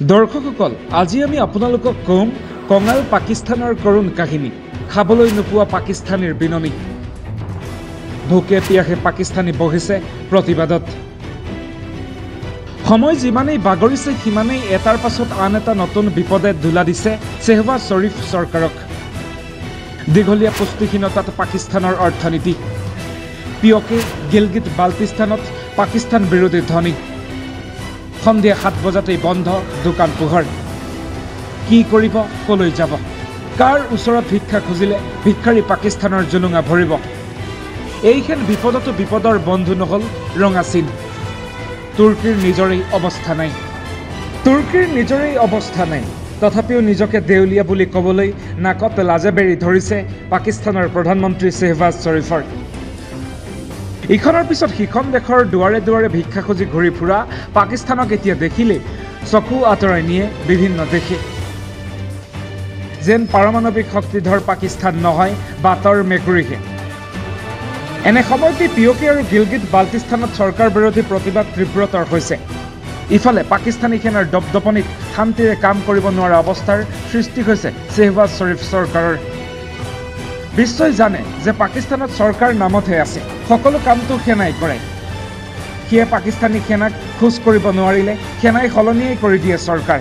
দৰ্শকসকল আজি আমি আপোনালোকক কম কঙাল পাকিস্তানৰ কৰুণ কাহিনী খাবলৈ নোপোৱা পাকিস্তানীৰ বিননি ভোকে পিয়াসে পাকিস্তানী বহিছে প্ৰতিবাদত। সময় যিমানেই বাগৰিছে সিমানেই এটাৰ পাছত আন এটা নতুন বিপদে দোলা দিছে চেহৱাজ শ্বৰীফ চৰকাৰক। দীঘলীয়া পুষ্টিহীনতাত পাকিস্তানৰ অৰ্থনীতি। পিয়কে গিলগিট বাল্টিস্তানত পাকিস্তান বিৰোধী ধ্বনি সন্ধিয়া সাত বজাতেই বন্ধ দোকান পোহৰ। কি কৰিব কলৈ যাব? কাৰ ওচৰত ভিক্ষা খুজিলে ভিক্ষাৰী পাকিস্তানৰ জুলুঙা ভৰিব? এইখন বিপদতো বিপদৰ বন্ধু নহ'ল ৰঙা চীন। তুৰ্কীৰ নিজৰেই অৱস্থা নাই। তুৰ্কীৰ নিজৰেই অৱস্থা নাই। তথাপিও নিজকে দেউলীয়া বুলি ক'বলৈ নাকত লাজে বেৰি ধৰিছে পাকিস্তানৰ প্ৰধানমন্ত্ৰী শ্বেহবাজ শ্বৰীফৰ। ইখনৰ পিছত সিখন দেশৰ দুৱাৰে দুৱাৰে ভিক্ষা খুজি ঘূৰি ফুৰা পাকিস্তানক এতিয়া দেখিলেই চকু আঁতৰাই নিয়ে বিভিন্ন দেশে। যেন পাৰমাণৱিক শক্তিধৰ পাকিস্তান নহয় বাটৰ মেকুৰীহে। এনে সময়তে পিয়কে আৰু গিলগিট বাল্টিস্তানত চৰকাৰ বিৰোধী প্ৰতিবাদ তীব্ৰতৰ হৈছে। ইফালে পাকিস্তানী সেনাৰ দপদপনিত শান্তিৰে কাম কৰিব নোৱাৰা অৱস্থাৰ সৃষ্টি হৈছে শ্বেহবাজ শ্বৰীফ চৰকাৰৰ। বিশ্বই জানে যে পাকিস্তানত চৰকাৰ নামতহে আছে। সকলো কামটো সেনাই কৰে। সিয়ে পাকিস্তানী সেনাক খোজ কৰিব নোৱাৰিলে সেনাই সলনিয়েই কৰি দিয়ে চৰকাৰ।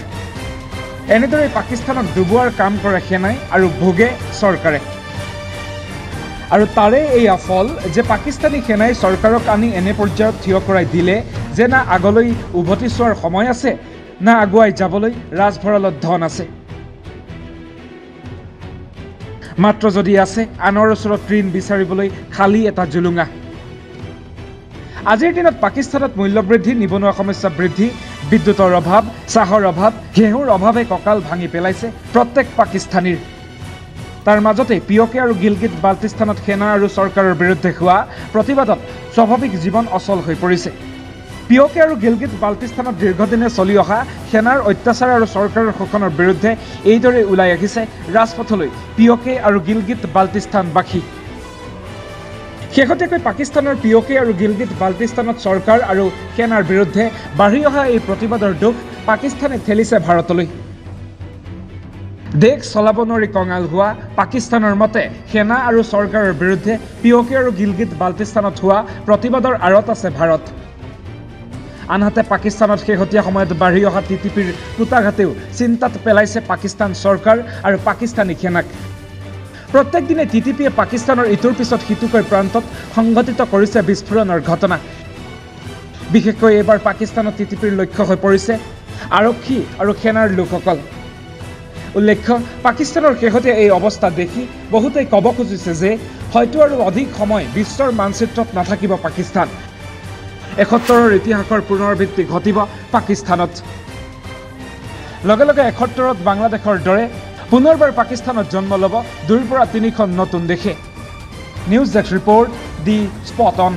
এনেদৰে পাকিস্তানক ডুবোৱাৰ কাম কৰে সেনাই আৰু ভোগে চৰকাৰে। আৰু তাৰে এয়া ফল যে পাকিস্তানী সেনাই চৰকাৰক আনি এনে পৰ্যায়ত থিয় কৰাই দিলে যে না আগলৈ উভতি চোৱাৰ সময় আছে না আগুৱাই যাবলৈ ৰাজভঁৰালত ধন আছে। মাত্ৰ যদি আছে আনৰ ওচৰত ঋণ বিচাৰিবলৈ খালী এটা জুলুঙা। আজিৰ দিনত পাকিস্তানত মূল্যবৃদ্ধি নিবনুৱা সমস্যা বৃদ্ধি বিদ্যুতৰ অভাৱ চাহৰ অভাৱ ঘেঁহুৰ অভাৱে কঁকাল ভাঙি পেলাইছে প্ৰত্যেক পাকিস্তানীৰ। তাৰ মাজতে পিয়কে আৰু গিলগিট বাল্টিস্তানত সেনা আৰু চৰকাৰৰ বিৰুদ্ধে হোৱা প্ৰতিবাদত স্বাভাৱিক জীৱন অচল হৈ পৰিছে। পিয়কে আৰু গিলগিট বাল্টিস্তানত দীৰ্ঘদিনে চলি অহা সেনাৰ অত্যাচাৰ আৰু চৰকাৰৰ শোষণৰ বিৰুদ্ধে এইদৰে ওলাই আহিছে ৰাজপথলৈ পিয়কে আৰু গিলগিট বাল্টিস্তানবাসী। শেহতীয়াকৈ পাকিস্তানৰ পিয়কে আৰু গিলগিট বাল্টিস্তানত চৰকাৰ আৰু সেনাৰ বিৰুদ্ধে বাঢ়ি অহা এই প্ৰতিবাদৰ দুখ পাকিস্তানে ঠেলিছে ভাৰতলৈ। দেশ চলাব নোৱাৰি কঙাল হোৱা পাকিস্তানৰ মতে সেনা আৰু চৰকাৰৰ বিৰুদ্ধে পিয়কে আৰু গিলগিট বাল্টিস্তানত হোৱা প্ৰতিবাদৰ আঁৰত আছে ভাৰত। আনহাতে পাকিস্তানত শেহতীয়া সময়ত বাঢ়ি অহা টি টি পিৰ কুটাঘাতেও চিন্তাত পেলাইছে পাকিস্তান চৰকাৰ আৰু পাকিস্তানী সেনাক। প্ৰত্যেক দিনে টি টি পিয়ে পাকিস্তানৰ ইটোৰ পিছত সিটোকৈ প্ৰান্তত সংঘটিত কৰিছে বিস্ফোৰণৰ ঘটনা। বিশেষকৈ এইবাৰ পাকিস্তানত টি টি পিৰ লক্ষ্য হৈ পৰিছে আৰক্ষী আৰু সেনাৰ লোকসকল। উল্লেখ্য পাকিস্তানৰ শেহতীয়া এই অৱস্থা দেখি বহুতেই ক'ব খুজিছে যে হয়তো আৰু অধিক সময় বিশ্বৰ মানচিত্ৰত নাথাকিব পাকিস্তান। এসত্তৰৰ ইতিহাসৰ পুনৰাবৃত্তি ঘটিব পাকিস্তানত। লগে লগে এসত্তৰত বাংলাদেশৰ দৰে পুনৰবাৰ পাকিস্তানত জন্ম ল'ব দুইৰ পৰা তিনিখন নতুন দেশে। News desk report the spot on.